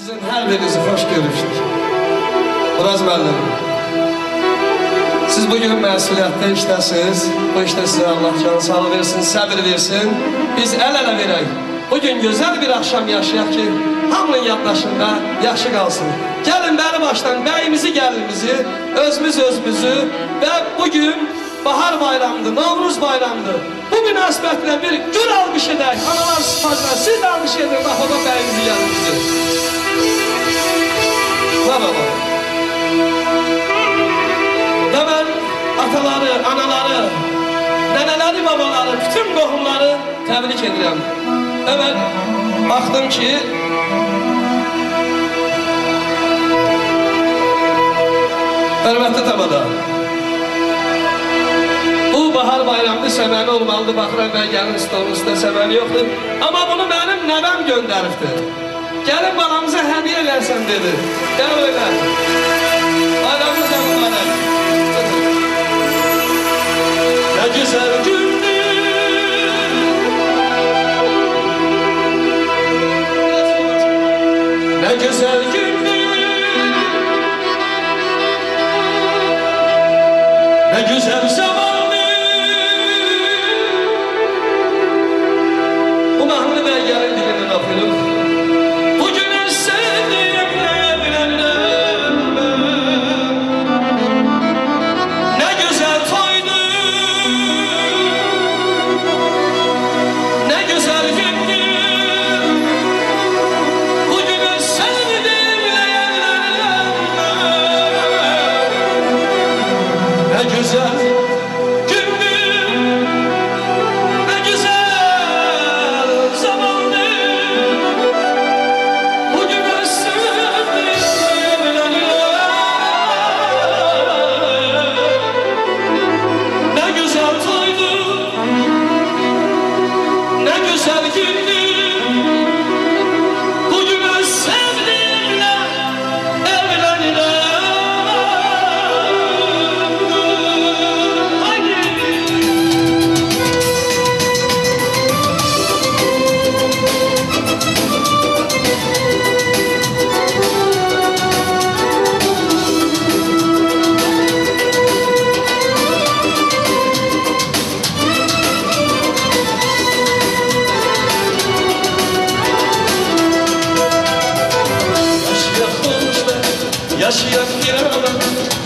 Sizin hər birinizi xoş görmüşük. Muraz müəllim, siz bugün məsuliyyətdə işdəsiniz. Bu işdə sizə Allah canı sağlığı versin, səbir versin. Biz əl-ələ verək. Bugün gözəl bir axşam yaşayaq ki, hamının yaddaşında yaxşı qalsın. Gəlin bəri başdan bəyimizi, gəlimizi, özümüz özümüzü və bugün bahar bayramıdır, Novruz bayramıdır. Bu münasibətlə bir gül alqış edək. Analar sıfazlar, siz də alqış edin, bax o da bəyimizi, gəlimizi. Merhaba. Ve ben ataları, anaları, neneleri, babaları, bütün qohumları təbrik edirəm. Və mən baxdım ki, hörmətli tamada, bu bahar bayramı səbəbi olmalıdır, baxıram mən gəlin stolun üstə səbəbi yoxdur. Amma bunu mənim nəvəm göndəribdir. Gəlin balamıza hədiyyə versən dedi. Gəl öyle. Bayramınız da mübarək. Ne güzel. Ne güzel gündü. Ne güzel zamandı.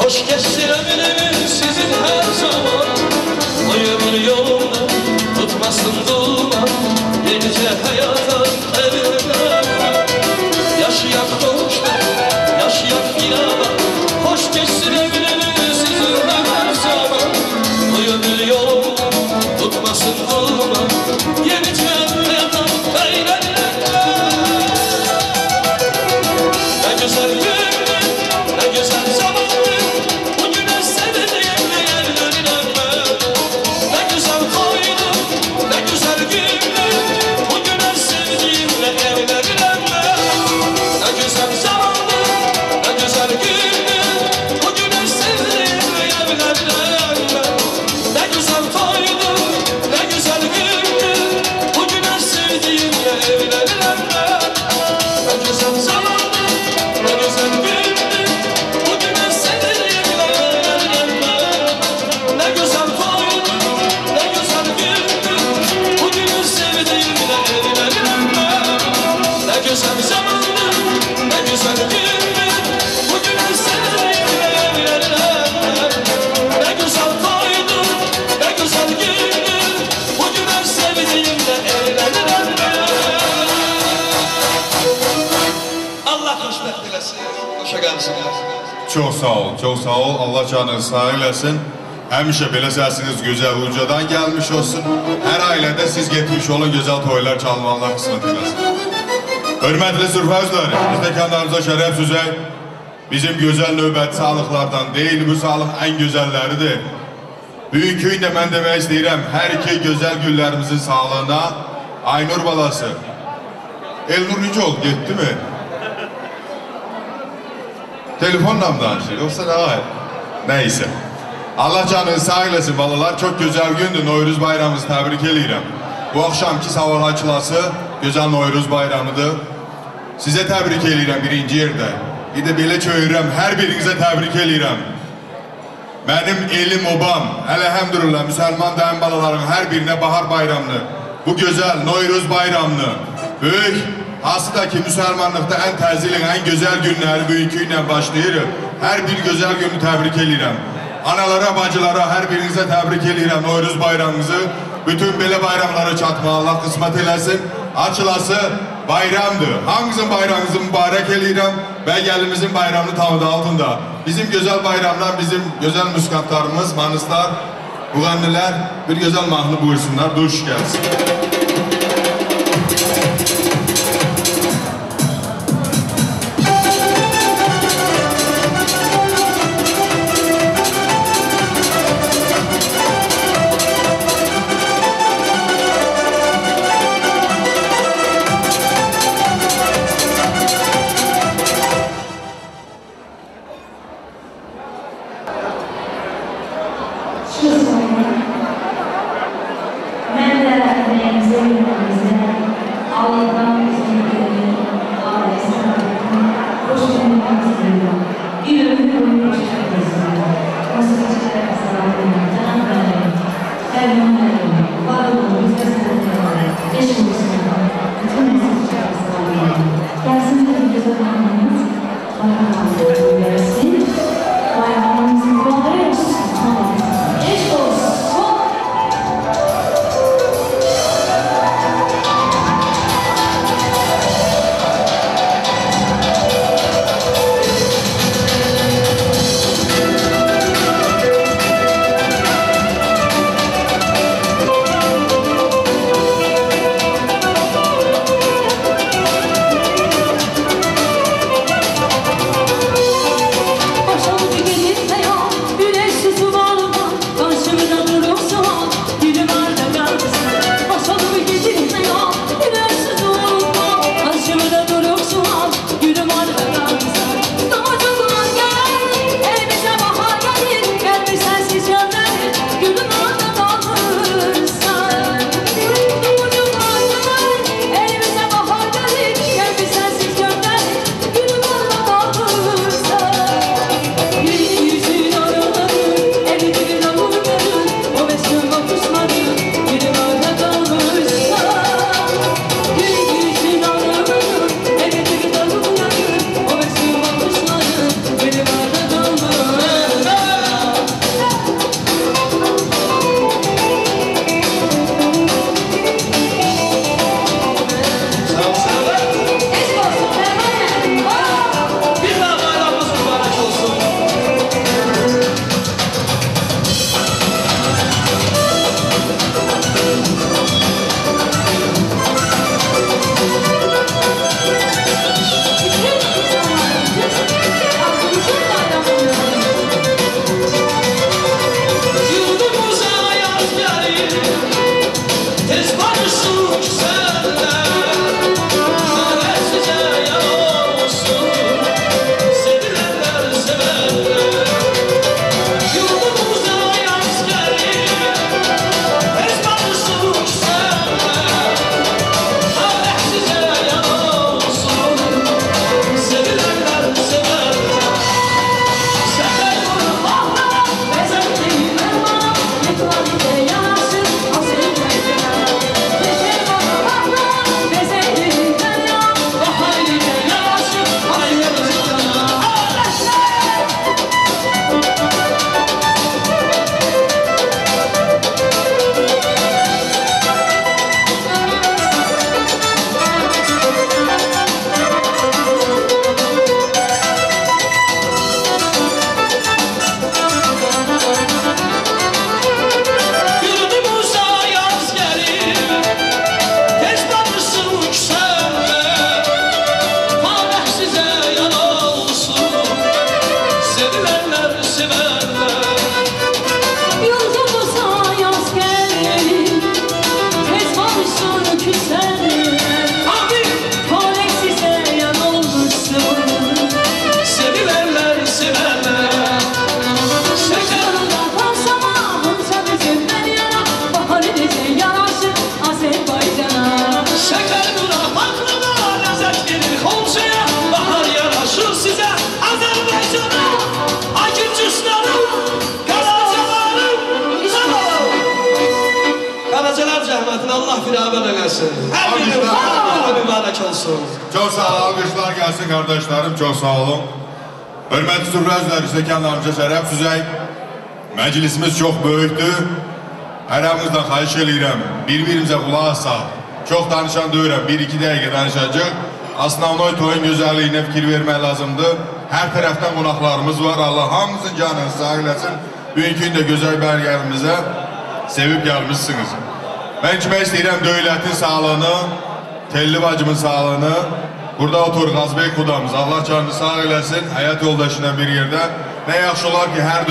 Hoş geçsin sağ eləsin. Həmişə belə səsiniz gözəl ucadan gəlmiş olsun. Hər ailədə siz getmiş olun, gözəl toylar çalmalar qismət eləsin. Hörmətli sürfə özləri, biz də kənarımıza şərəf süzək. Bizim gözəl növbəti sağlıqlardan deyil, bu sağlıq ən gözəlləridir. Bugünkü gün də mən demək istəyirəm, hər iki gözəl güllərimizin sağlığına Aynur balası. Elnur necə oldu, mi? Telefonla mı danışır yoksa ne var? Neyse. Allah canını sağ eylesin balalar. Çok güzel gündü. Noyruz bayramımızı tebrik edirəm. Bu akşamki sabah açılası güzel Noyruz bayramıdır. Sizə təbrik eləyirəm birinci yerdə. Bir də belə çöyürəm, hər birinizə təbrik eləyirəm. Mənim elim obam, əlhəmdülillah müsəlman dəyən balaların hər birinə bahar bayramını, bu gözəl Noyruz bayramını, böyük, hansı da ki müsəlmanlıqda ən təzilin, ən gözəl günləri bugünkü ilə başlayır. Hər bir gözəl günü təbrik eləyirəm. Analara, bacılara, hər birinizə təbrik eləyirəm Noyruz bayramınızı. Bütün belə bayramlara çatma Allah qismət eləsin. Açılası bayramdır. Hanginizin bayramınızı mübarək eləyirəm və gəlimizin bayramını tanıdı altında. Bizim gözəl bayramdan bizim gözəl müskatlarımız, manistlar, müğənnilər bir gözəl mahnı buyursunlar, duş gəlsin. Çox böyükdür. Hərəmizdən xahiş edirəm, bir-birimizə qulaq asaq. Çox danışan deyirəm, bir-iki dəqiqə danışacaq. Aslannoy toyun gözəlliyinə fikir vermək lazımdır. Hər tərəfdən qonaqlarımız var. Allah hamımızın canını sağ eləsin. Bugünkü də gözəl bərgərimizə sevib gəlmişsiniz. Mən içmək istəyirəm dövlətin sağlığını, Telli bacımın sağlığını. Burada otur Qazbey Qudamız. Allah canını sağ eləsin. Həyat yoldaşıyla bir yerdə. Nə yaxşı olar ki, hər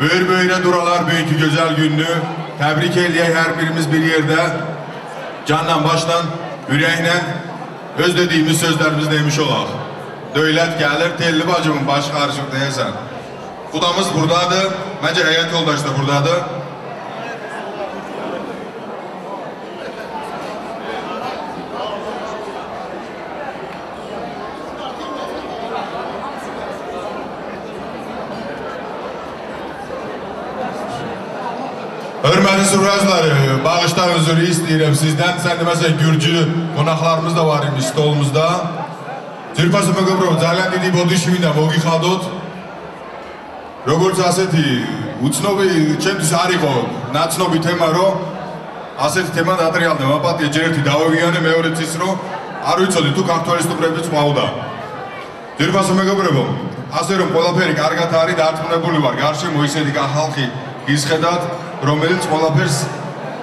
dördüdə böyür-böyürə duralar bugünkü gözəl gününü. Təbrik eləyək hər birimiz bir yerdə. Canla, başla, ürəklə öz dediyimiz sözlərimiz demiş olaq. Dövlət gəlir, Telli bacımın başı qarışıq deyəsən. Qudamız buradadır. Məncə həyat yoldaşı da buradadır. Hörmətli sürrazları, bağışdan özür istəyirəm sizdən. Sən deməsən Gürcü qonaqlarımız da var imiş stolumuzda. Türkası მეგობრებო, ძალიან დიდი ბოდიში მინდა მოგიხადოთ. როგორც ასეთი უცნობი ჩემთვის არ იყო ნაცნობი თემა, რომ ასეთი თემა დატრიალდა. მაპატია ჯერ ერთი დავევიანე, მეორეც ის, რომ არ ვიცოდი თუ ქართველისტუბრებიც მოვდა. ძირფასო მეგობრებო, ასე რომ ყველაფერი კარგად არის დარწმუნებული ვარ, გარშემო ისეთი ხალხი ისხედათ, რომელიც ყველაფერს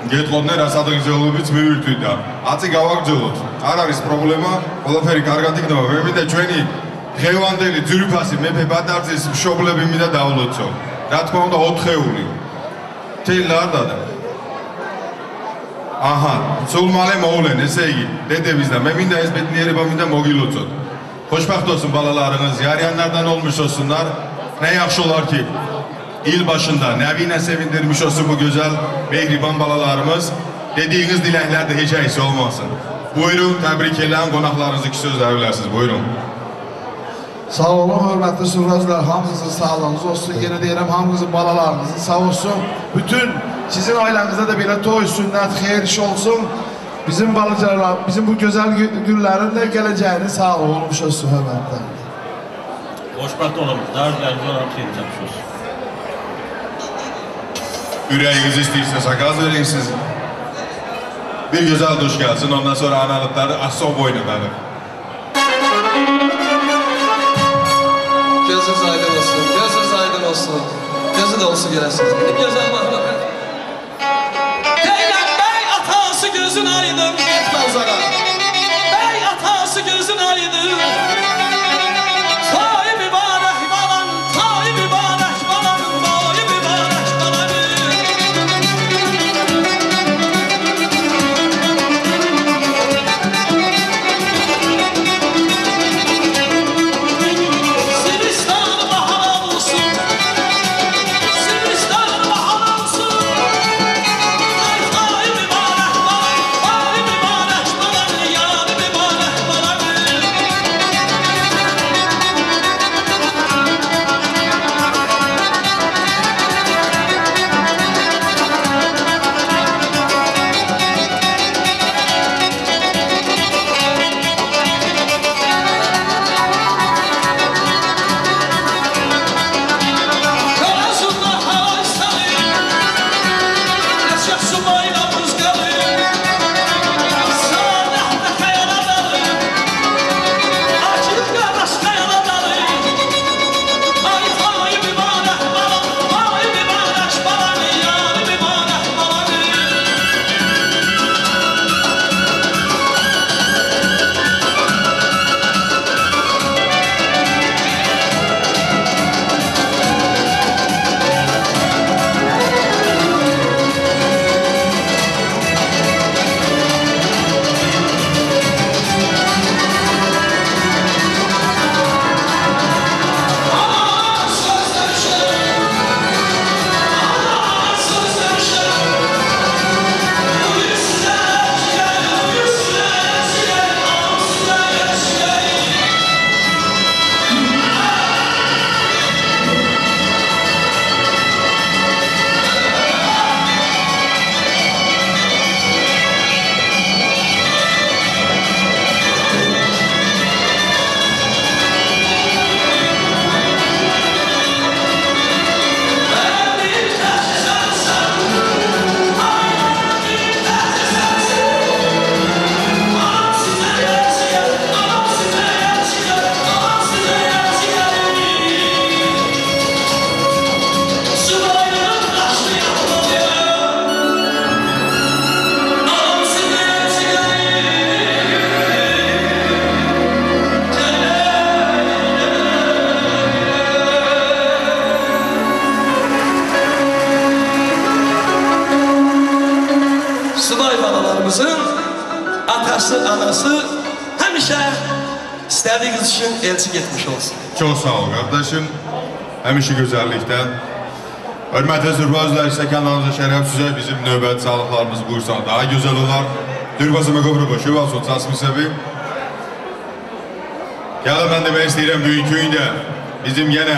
გეტყოდნენ რასადაგზეულობიც მივირთვით და აწი გავაგრძელოთ. არ არის პრობლემა, ყველაფერი კარგად იქნება. მე მინდა ჩვენი დღევანდელი ძირფასი მეფე ბატარძის მშობლები მინდა დავლოცო. რა თქმა უნდა 4-ეული. თელა არ დადა. აჰა, სულ მალე მოვლენ, ესე იგი, დედების და მე მინდა ეს ბედნიერება მინდა მოგილოცოთ. Xoşbəxt olsun balalarınız, yarayanlardan olmuş olsunlar. Ne yaxşı olar ki, il başında nəvinə sevindirmiş olsun bu gözəl mehriban balalarımız. Dediyiniz diləklər də heç əksi olmasın. Buyurun, təbrik eləyən qonaqlarınızı iki söz bilərsiniz. Buyurun. Sağ olun, hörmətli sürücülər, hamınızın sağlığınız olsun. Yenə deyirəm, hamınızın balalarınızın sağ olsun. Bütün sizin ailənizdə də belə toy, sünnət, xeyir iş olsun. Bizim balıcalar, bizim bu gözəl gü- günlərin də gələcəyini sağ olmuş olsun, hörmətlər. Xoşbəxt olun. Dərzləriniz olan xeyir olsun. Ürəyiniz istəyirsə sakaz verin siz. Bir gözəl duş gəlsin, ondan sonra analıqları asso boyna verin. Gözünüz aydın olsun, gözünüz aydın olsun. Gözü de olsun gelesiniz. Güzel bak bakın. Həmişə gözəllikdən. Hörmətli Zürvazlar isə kanalımıza şərəf sizə bizim növbət sağlıqlarımız buyursa daha gözəl olar. Dürbazımı var, sotsasını sevim. Gəlin mən demək istəyirəm bugünkü gündə bizim yenə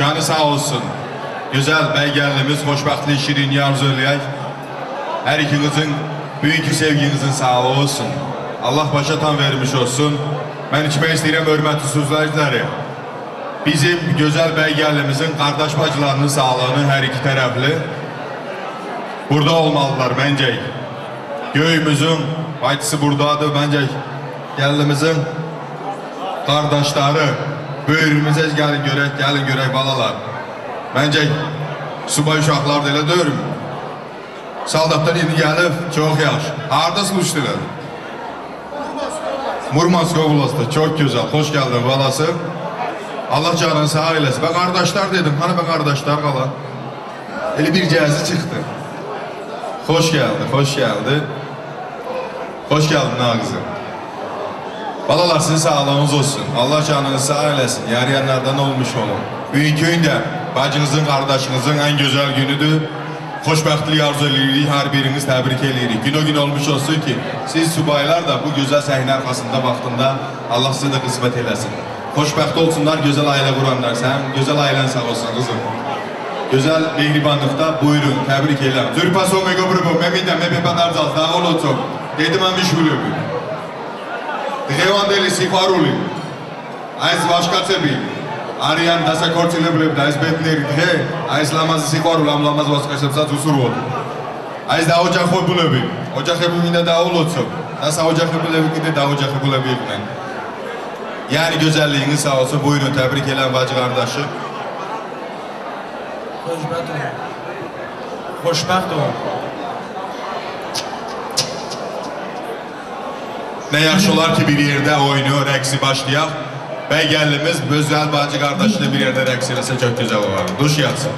canı sağ olsun. Gözəl bəy gəlinimiz xoşbəxtlik şirinliyi arzu eləyək. Hər ikinizin bugünkü sevginizin sağlığı olsun. Allah başa tam vermiş olsun. Mən içmək istəyirəm hörmətli sözlərləri. Bizim gözəl bəy gəlinimizin qardaş bacılarının sağlığını hər iki tərəfli burada olmalılar məncə. Göyümüzün baytısı buradadır məncə. Gəlinimizin qardaşları böyrümüzə gəlin görək, gəlin görək balalar. Məncə subay uşaqlar da elə deyirəm. Saldatlar yeni gəlib, çox yaxşı. Harda sluşdular? Murmansk oblasti, çok güzel. Hoş geldin balası. Allah canını sağ eylesin. Ben kardeşler dedim. Hani ben kardeşler kalan. Eli bir cihazı çıktı. Hoş geldi, hoş geldi. Hoş geldin Nagızım. Balalar sizin sağlığınız olsun. Allah canınızı sağ eylesin. Yarayanlardan olmuş olun. Bugünkü gündə bacınızın, kardeşinizin en güzel günüdür. Xoşbəxtlik arzu edirik, hər biriniz təbrik edirik. Gün o gün olmuş olsun ki, siz subaylar da bu gözəl səhnə arxasında vaxtında Allah sizə də qismət eləsin. Xoşbəxt olsunlar, gözəl ailə quranlar. Sən gözəl ailən sağ olsun qızım. Gözəl mehribanlıqda buyurun, təbrik edirəm. Zürpa somego brubo, memida, mepe padarcal, sağ olun. Dedim mən müşgülüm. დღევანდელი სიყვარული აი ეს ვაშკაცები არიან დასაქორწინებლები და ეს ბედნიერი დღე აი ეს ლამაზი სიყვარული ამ ლამაზ ვასკაცებსაც უსურვოთ აი ეს დაოჯახებულები ოჯახები მინდა დაულოცო და საოჯახებულები კიდე დაოჯახებულები იყვნენ yani güzelliğiniz sağ olsun buyurun tebrik eden bacı kardeşi Xoşbəxt olun. Xoşbəxt olun. Ne yaxşı olar ki bir yerde oynuyor, rəqsi başlayaq. Bəy gəlinimiz gözəl bacı qardaşıyla bir yerdə rəqs eləsə çox gözəl olar. Duş yatsın.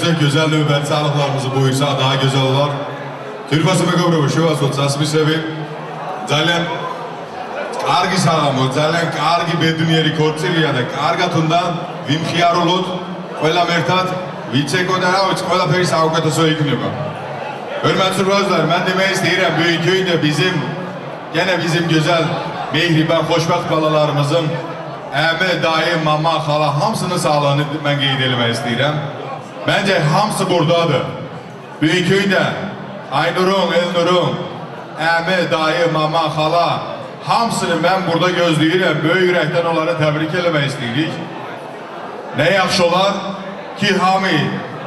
Şərəfsə gözəl növbəti sağlıqlarımızı buyursa daha gözəl olar. Türkası mı qıvrı şu var sotsas bir sevin. Zalen Argi sağlamı, zalen argi beduniye rekord seriyada. Argatundan vim xiyarulut, koyla mertat, viçeko dara, uç koyla peri savukata soykunu bu. Hörmətli sürprizlər, mən demək istəyirəm, böyük köyündə bizim, yenə bizim gözəl, mehriban, xoşbəxt balalarımızın əmi, dayı, mama, xala, hamısının sağlığını mən qeyd eləmək. Məncə hamısı buradadır. Böyük köyündə Aynurun, Elnurun, əmi, dayı, mama, xala, hamısını mən burada gözləyirəm. Böyük ürəkdən onları təbrik eləmək istəyirik. Nə yaxşı olar ki, hamı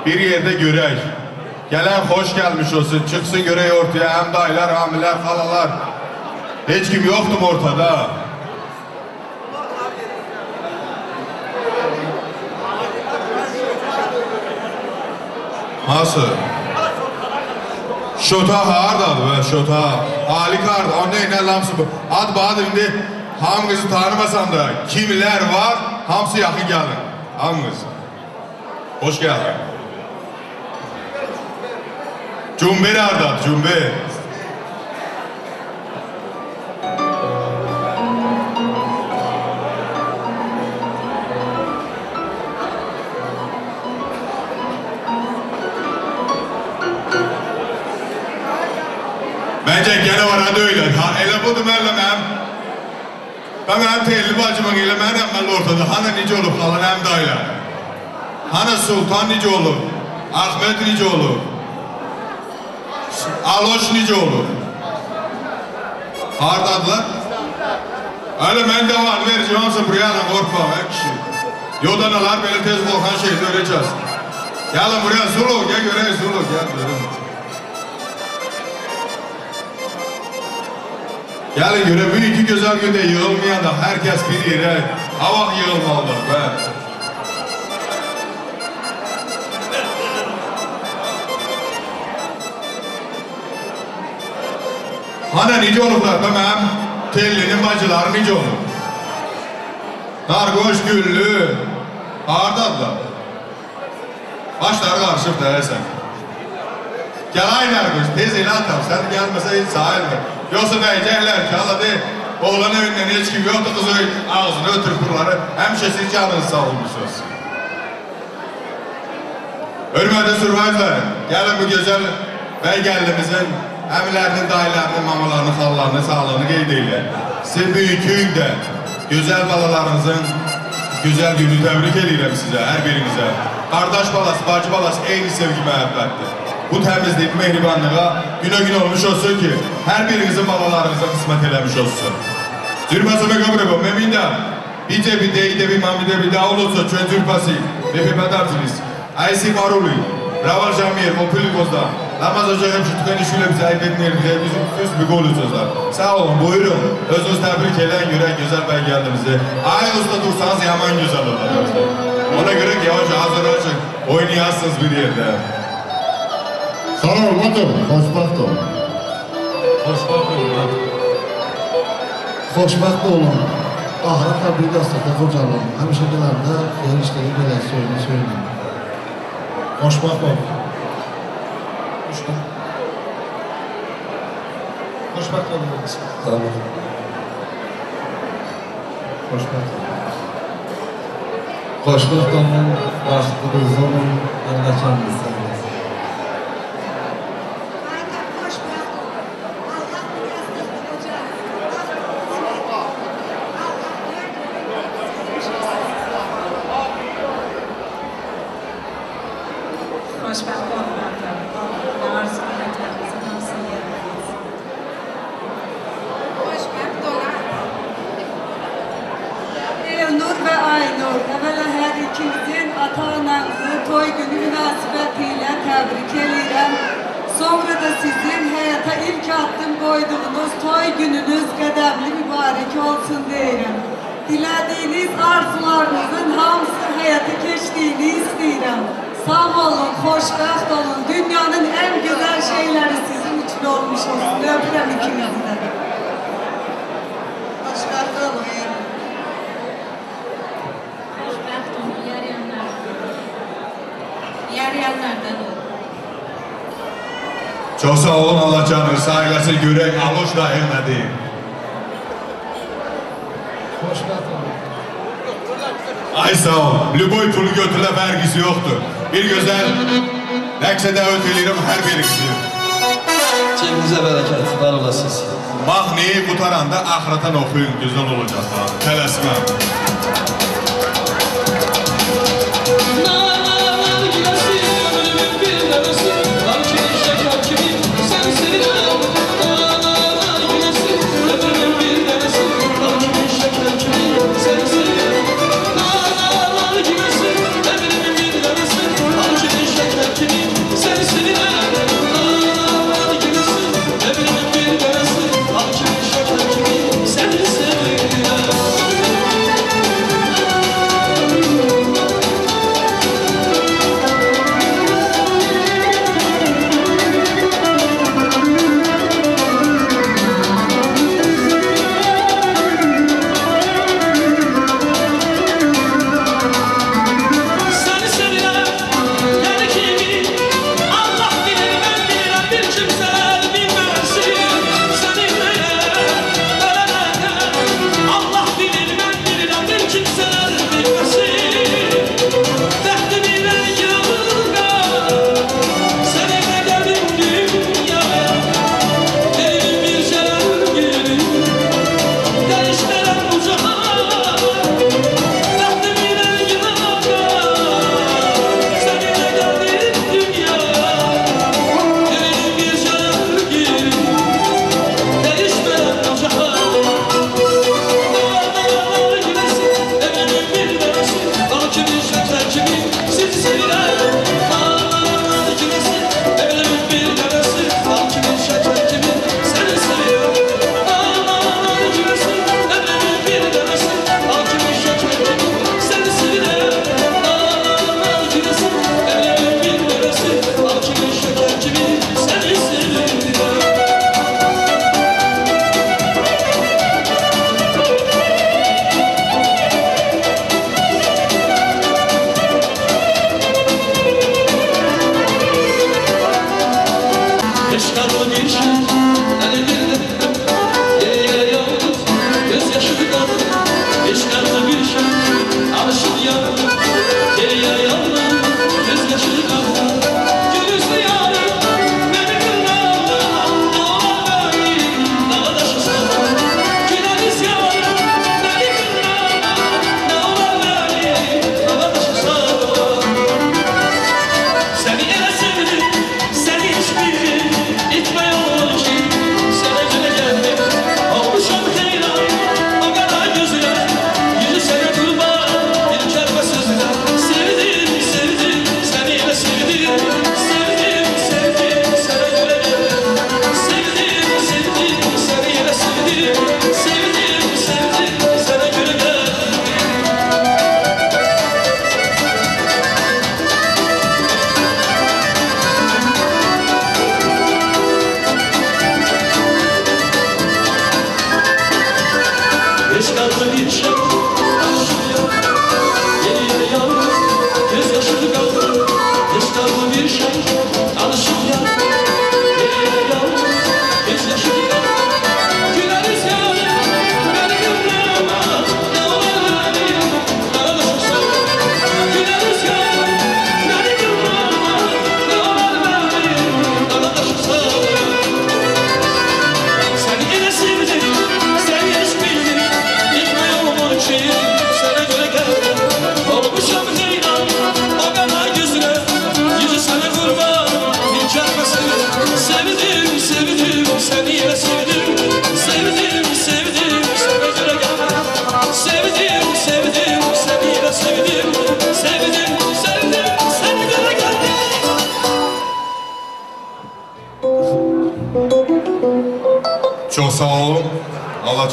bir yerdə görək. Gələn xoş gəlmiş olsun, çıxsın görək ortaya, həm dayılar, hamilər, xalalar. Heç kim yoxdur ortada? Nasıl? Şota hardadır be, şota. Ali kardı, o ne, ne lamsı bu. Ad bağdı indi, hamınızı tanımasam da kimler var, hamısı yakın gelin. Hamınız. Hoş geldin. Cumbe nerede? Cumbe. Budur müəllim həm. Və mənim teyli bacımın elə mən əmməli ortada. Hanı necə olub xalan həm dayılar. Hanı Sultan necə olub? Ahmet necə olub? Aloş necə olub? Hardadılar? Öyle mən də var, verəcəm hamısı buraya ana qorxma, hə kişi. Yodanalar belə tez qorxan şeydə öyrəcəz. Gəlin buraya Zulu, gəl görək Zulu, gəl görək. Gelin göre bu iki güzel günde yığılmayan da herkes bir yere hava yığılmalıdır be. Hani nice olurlar be mənim tellinin bacıları nice olur. Nargoş güllü, hardadılar. Başları karışıp da sen. Gel aynı Nargoş, tez ele atam, sen gelmese hiç sahilme. Yoksa diyecekler ki hala de, oğlan evinden hiç kim yoktu kızı ağzını ötürüp buraları, hemşe siz canınız sağ olmuşsunuz. Hürmetli sürvayizler, gelin bu güzel beygellimizin əmilərinin, dayılarının, mamalarının, xallarının sağlığını qeyd edirlər. Sizin büyük gözəl balalarınızın gözəl günü təbrik edirəm sizə, hər birinizə. Qardaş balası, bacı balası eyni sevgi məhəbbətdir. Bu təmizlik, mehribanlığa günə gün olmuş olsun ki, hər birinizin balalarınıza qismət eləmiş olsun. Zürfasına qabrıbı, meminda, bice bir deyde bir mamide bir daha olursa çön zürfası, ve pepadarsınız. Aysi Faruli, Raval Jamir, Mopilikos'da, Namaz Hoca hemşi tükeni şöyle bize ayıp etmeyelim, bize bizim üst bir gol sözler. Sağ olun, buyurun. Özünüz tebrik eden gören güzel ben geldiğimizde. Ay usta dursanız yaman güzel olur. Ona göre ki yavaş hazır açın, oynayasınız bir yerde. Sağ ol Batur, xoşbaxt ol. Xoşbaxt olun. Xoşbaxt olun. Ahirətlə bir dəstəkdə qocalın. Həmişə gələndə xeyir işləri belə söylə, söylə. Xoşbaxt ol. Xoşbaxt olun. Tamam. Xoşbaxt ol. Xoşbaxt olun, baxtınız olun, Allah vergisi yoktur. Bir güzel rəqsə dəvət edirəm hər birinizi. Çevinizə bərəkət, var olasınız. Mahnıyı qutaranda axıratan oxuyun, gözəl olacaq. Tələsmə.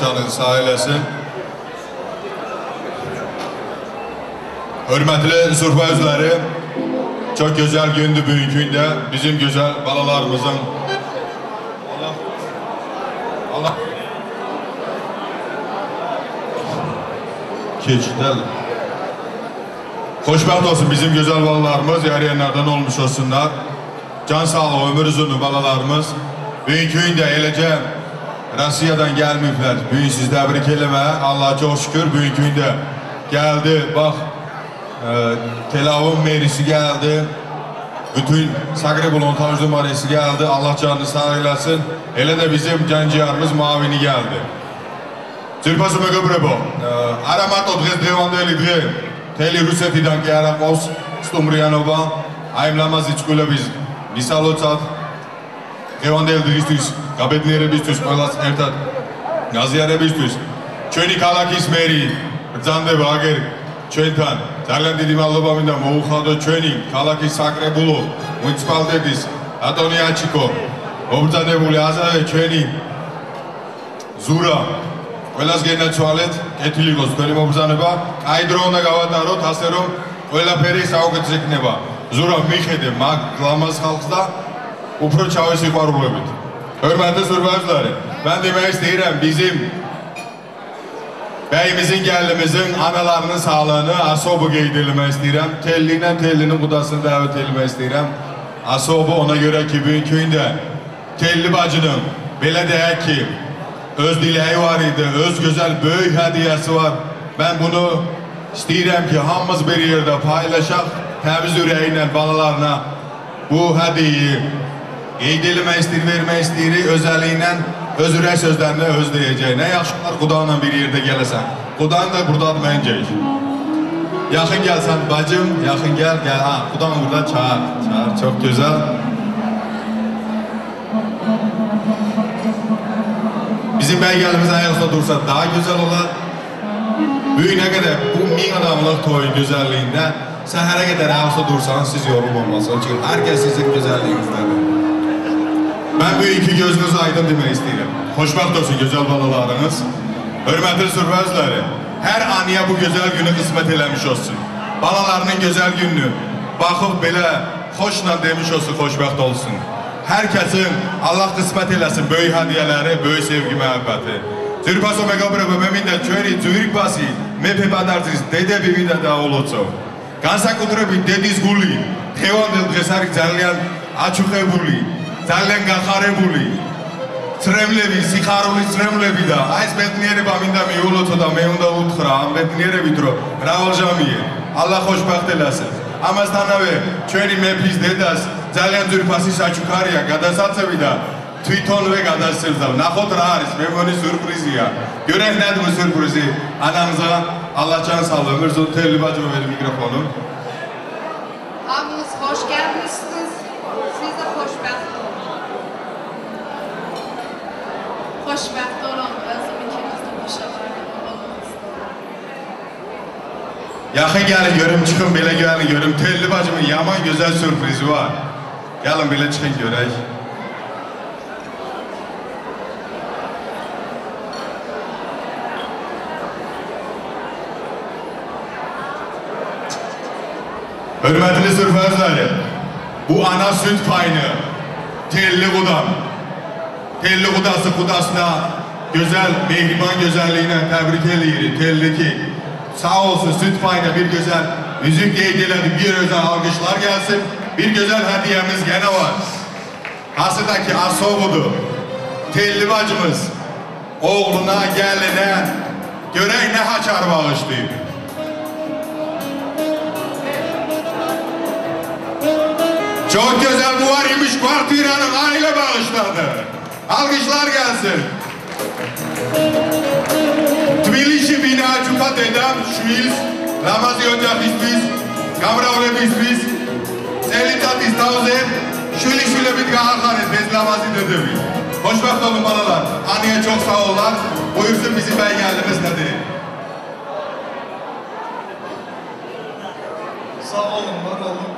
Bakıçanın sağ eləsin. Hörmətli zürfə üzvləri, çox gözəl gündür bugünkü. Bizim gözəl balalarımızın Allah Allah keçdəl. Xoşbəxt olsun bizim gözəl balalarımız, yariyənlərdən olmuş olsunlar. Can sağlığı, ömür uzunluğu balalarımız. Bugünkü gündə eləcə Rossiyadan gəlməyiblər. Bu gün siz təbrik. Allah'a çox şükür bu gündə gəldi. Bax e, Tel Aviv'in merisi gəldi. Bütün Zagreb olan Tanju Maresi geldi. Allah canını sağ eylesin. Hele de bizim canciyarımız Mavini geldi. Çırpası mı göbrebo? Aramat odgez devanda elidre. Teli Ruseti'den gelerek os Stumriyanova. Ayımlamaz içkule biz. Misal oçat. Devanda elidre istiyoruz. გაბედნიერებისთვის ყველას ერთად გაზიარებისთვის ჩვენი ქალაქის მერი ბრძანდება აგერ ჩვენთან. ძალიან დიდი მადლობა მინდა მოუხადოთ ჩვენი ქალაქის საკრებულო მუნიციპალიტეტის ატონი აჩიკო მობრძანებული აზავე ჩვენი ზურა. ყველას გენაცვალეთ კეთილიყოს თქვენი მობრძანება კაი დრო უნდა გავატაროთ ასე რომ ყველაფერი საუკეთესო იქნება. ზურა მიხედე მაგ ლამაზ ხალხს და უფრო ჩავესიყვარულებით. Hörmətli sürvəcləri, mən demək istəyirəm bizim bəyimizin, gəlinimizin analarının sağlığını asobu qeyd eləmək istəyirəm. Telli Tellinin qudasını dəvət eləmək istəyirəm. Asobu ona görə ki, bugünkü gündə Telli bacının belə deyək ki, öz diləyi var idi, öz gözəl böyük hədiyyəsi var. Mən bunu istəyirəm ki, hamımız bir yerdə paylaşaq, təmiz ürəyi balalarına bu hədiyyi qeyd eləmək vermək istəyirik, özəli ilə öz ürək sözlərini öz deyəcək. Nə yaxşılar Qudanla bir yerdə gələsən. Qudan da buradadır məncək. Yaxın gəlsən bacım, yaxın gəl, gəl. Ha, Qudan burada çağır, çağır. Çox gözəl. Bizim bəygəlimiz ayaqda dursa daha gözəl olar. Böyünə qədər bu min adamlıq toyun gözəlliyində səhərə qədər ayaqda dursanız siz yorulmamalısınız. Çünki hər kəs sizin gözəlliyinizdədir. Mən bu iki gözünüz aydın demək istəyirəm. Xoşbəxt olsun gözəl balalarınız. Hörmətli sürvəzləri, hər aniyə bu gözəl günü qismət eləmiş olsun. Balalarının gözəl gününü baxıb belə xoşla demiş olsun, xoşbəxt olsun. Hər kəsin Allah qismət eləsin böyük hədiyyələri, böyük sevgi, məhəbbəti. Zürpaso megabre ve meminde çöri zürik basi me pepadartis dede bibida da olotso. განსაკუთრებით დედის გული თევანდელ დღეს არის ძალიან აჩუხებული, ძალიან გახარებული. წრემლები, სიხარულის წრემლები და აი ეს მეტნიერება მინდა მიულოცო და მე უნდა უთხრა ამ მეტნიერებით რომ რავალჟამიე. ალა ხოშბახტელასე. ამასთანავე ჩვენი მეფის დედას ძალიან ძვირფასი საჩუქარია გადასაცემი და თვითონვე გადასცემს და ნახოთ რა არის მე მგონი სურპრიზია. გიორეჰნად მო სურპრიზი. ანამზა Allah can sağlığı. Ömür zor telli bacıma verin mikrofonu. İkiniz de boşalarım. Yaxın gəlin görüm çıxın belə gəlin görüm. Telli bacımın yaman gözəl sürprizi var. Gəlin belə çıxın görək. Hörmətli sürfəzləri, bu ana süt payını telli qudan, telli qudası qudasına gözəl, mehriban gözəlliyinə təbrik eləyirik. Telli ki, sağ olsun süt payına bir gözəl müzik elədik, bir özəl alqışlar gəlsin. Bir gözəl hədiyəmiz gənə var. Hasıdakı Asovudur. Telli bacımız oğluna, gəlinə görək nə haçar bağışlayıb. Çok güzel bu var imiş kvartiranın aile bağışladı. Alkışlar gelsin. Tbilisi bina çupa dedem şuiz. Ramazı yonca bizbiz. Kamravle bizbiz. Selitat istavzet. Şöyle şöyle bir gahakarız. Biz namazı dedevi. Hoşbakt olun balalar. Anneye çok sağ ollar. Buyursun bizim ben geldiğimiz nedir? Sağ olun, var olun.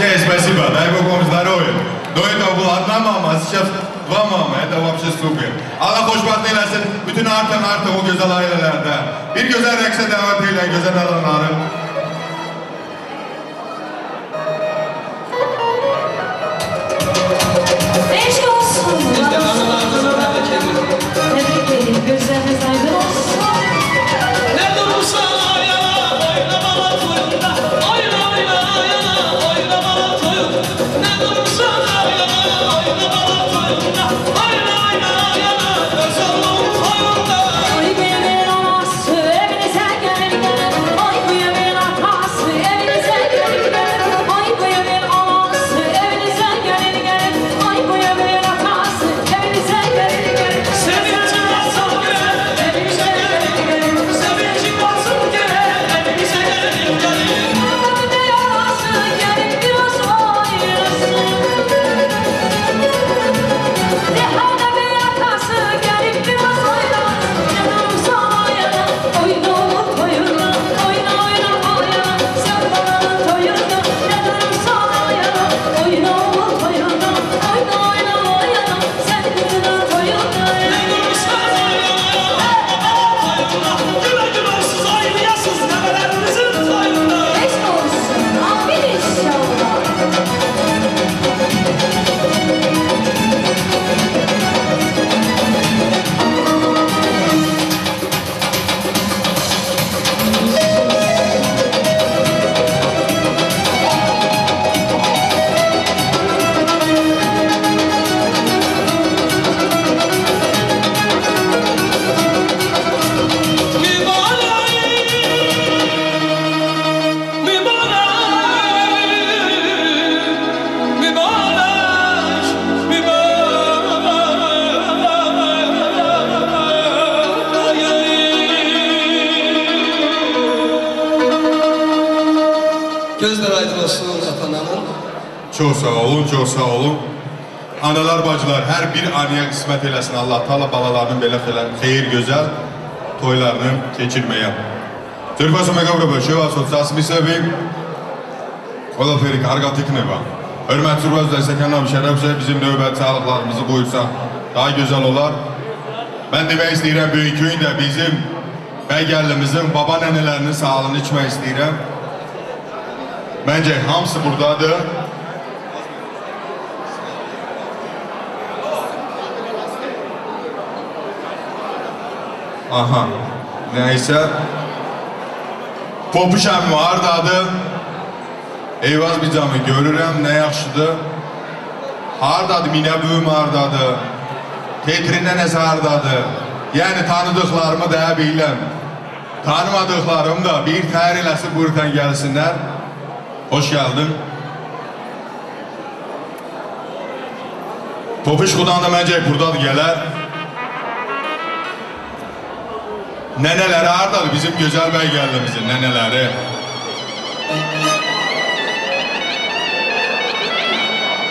Большое спасибо, дай Бог вам здоровья. До этого была одна мама, а сейчас два мамы. Это вообще ssuper. Allah xoşbəxt eləsin. Bütün artan artan o gözəl ailələrdə. Bir gözəl rəqsə dəvət eylən gözəl alanları. Qismət eləsin Allah Taala balalarının belə xeyir, gözəl toylarını keçirməyə. Türkbası Megabro Böşev Asosiasiyası sevim. Ola Ferik Argatikneva. Hörmətli Rüvəzdə Səkanam Şərəfsə bizim növbəti sağlıqlarımızı buyursa daha gözəl olar. Mən demək istəyirəm, böyük gün bizim bəy gəllimizin, baba nənələrinin sağlığını içmək istəyirəm. Məncə hamısı buradadır. Aha, nəysə. Popuş əmi hardadır? Eyvaz bir camı görürəm, nə yaxşıdır. Hardadır, minə böyüm hardadır. Tetrində nəsə hardadır. Yəni tanıdıqlarımı da biləm. Tanımadıqlarım da bir təhər buyurtan gəlsinlər. Hoş geldin. Popuş Xudan da məncə buradadır gələr. Nənələri hardadır bizim gözəl bəy gəldimizin nənələri?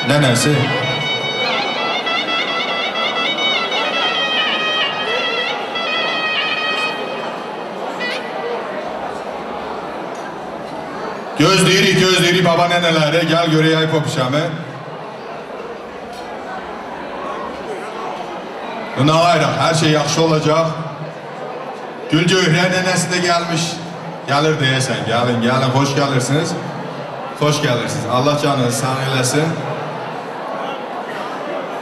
Nənəsi? Gözləyirik, gözləyirik baba nənələri. Gəl görək ay popuşamı. Buna ayrıq, hər şey yaxşı olacaq. Gül Cöhrə nənəsi də gəlmiş. Gəlir deyəsən, gəlin, gəlin, xoş gəlirsiniz. Xoş gəlirsiniz. Allah canınızı sağ eləsin.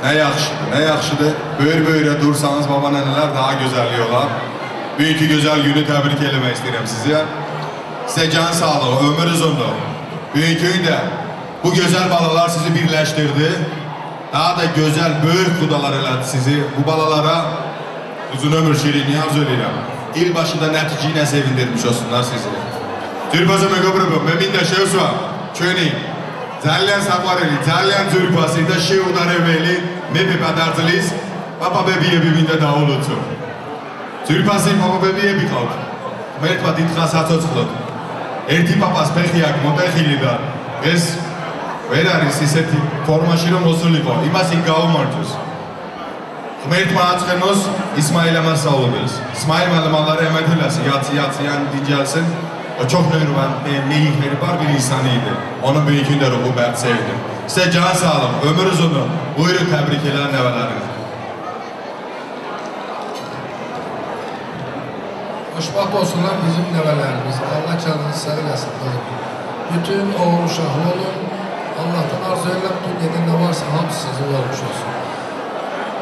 Nə yaxşıdır, nə yaxşıdır. Böyür-böyürə dursanız baba nənələr daha gözəlliyi olar. Bugünkü gözəl günü təbrik eləmək istəyirəm sizə. Sizə can sağlığı, ömür uzunluğu. Bugünkü gün də bu gözəl balalar sizi birləşdirdi. Daha da gözəl, böyük xudalar elədi sizi. Bu balalara uzun ömür şirinliği arzu edirəm. ილბაში და ნათიჯინაზე ვინდერ მშოს ნარსიზი ძირფასა მეგობრებო მე მინდა შევსვა. ჩვენი ძალიან საყვარელი ძალიან ძირფასი და შეუნარეველი მეფე პატარძლის პაპაბებიები მინდა დაულოცო ძირფასი პაპაბებიები ყავთ. მერტმა დიდხანს აცოცხლოთ ერთი პაპას ფეხი აქვს მოტეხილი და ეს ვერ არის ისეთი ფორმაში რომ მოსულიყო. იმას იქ გაუმართოს ღმერთმა აწყენოს ისმაილ ამასაულებელს. ისმაილ მალმალარე ემეთილას იაცი იაციან დიჯალსენ. ოჩოხნერვან მეიხერ ბარბი insanıydı. Onun büyükünde ruhu ben sevdim. Size can sağlık, ömür uzunu. Buyurun tebrik eden neveleriniz. Xoşbaxt olsunlar bizim nəvələrimiz. Allah canınızı sağ eləsin. qızım. Bütün oğul uşaqlı olun. Allah'tan arzu edirəm dünyada nə varsa hamısı sizin olmuş olsun.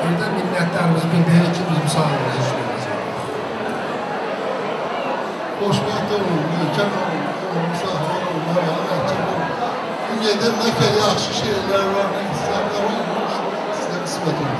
Bir də minnətlərimizi bildirir ki, bizim sağlığımızı işləyəcək. Xoşbəxt olun, möhkəm olun, olun, sağlam olun, məvəli olun. Bu gecə nə qədər yaxşı şeylər var, nə istəyirlər olmuş, sizə qismət olacaq.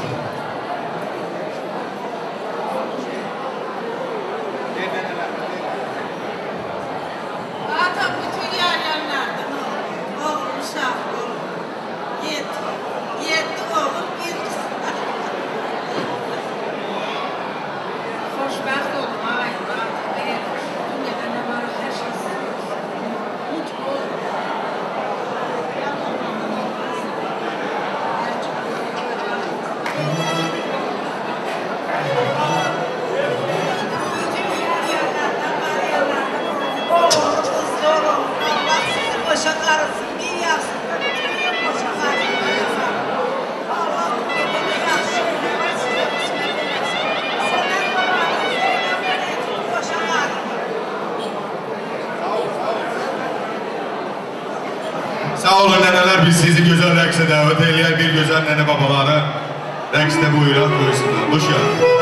Gözəl nənə babaları rəqsdə buyuraq, buyursunlar. Hoş geldin.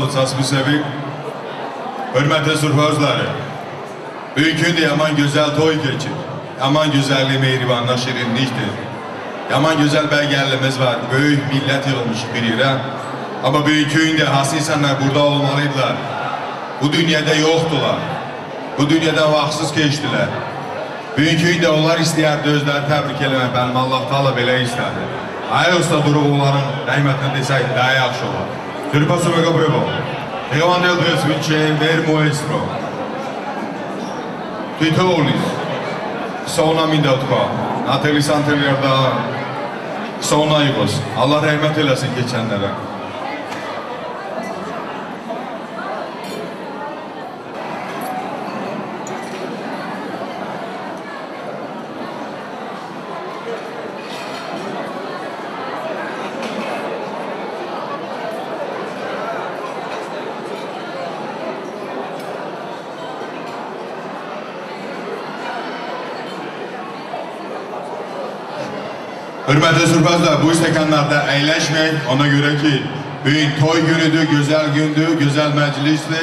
Qobru Başı, Afsosasını sevik. Hörmətli sürfözləri. Bugünkü gün də yaman gözəl toy keçir. Yaman gözəllik, mehribanlıq, şirinlikdir. Yaman gözəl bəyərlimiz var. Böyük millət yığılmış bir yerə. Amma bugünkü gün də hansı insanlar burada olmalıydılar. Bu dünyada yoxdular. Bu dünyadan vaxtsız keçdilər. Bugünkü gün də onlar istəyərdi özləri təbrik eləmək. Bəlim Allah Taala belə istədi. Ay usta durub onların rəhmətinə desək daha yaxşı olar. ძირფასო მეგობრებო, დღევანდელ დღეს ვინც შენ ვერ მოესწრო თითოეულის სონა მინდა თქვა, ნათელი სანთელი არ და სონა იყოს. ალლა რაიმათელას იქეჩანდა რა. Hürmetli Sürbazlar, bu istekanlarda eğleşmeyin. Ona göre ki bugün toy günüdür, güzel gündür, güzel meclisli.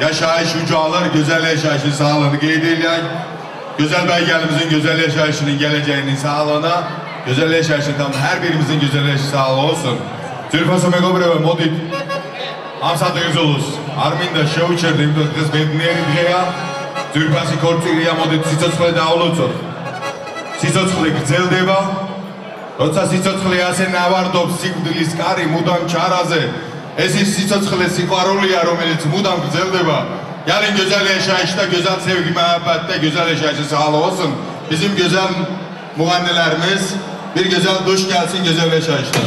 Yaşayış ucalar, güzel yaşayışın sağlığını giydirler. Güzel belgelimizin güzel yaşayışının geleceğinin sağlığına, güzel yaşayışından her birimizin güzel yaşayışı sağlığı olsun. Zülfasa Megobre ve Modit, Hamsat Özoluz, Arminda Şevuçer, Dimdot Kız Bedniyeri Diyeya, Zülfasa Kortu İriya Modit, Sitosfaya Dağolutun. Sitosfaya Gzeldiva, როცა სიცოცხლე ასე ნავარდობს სიკვდილის კარი მუდამ ჩარაზე, ეს ის სიცოცხლე სიყვარულია, რომელიც მუდამ გრძელდება. Güzel yaşayışta, güzel sevgi, muhabbette, güzel yaşayışı sağlığı olsun. Bizim güzel muhannelerimiz bir güzel duş gelsin güzel yaşayışta.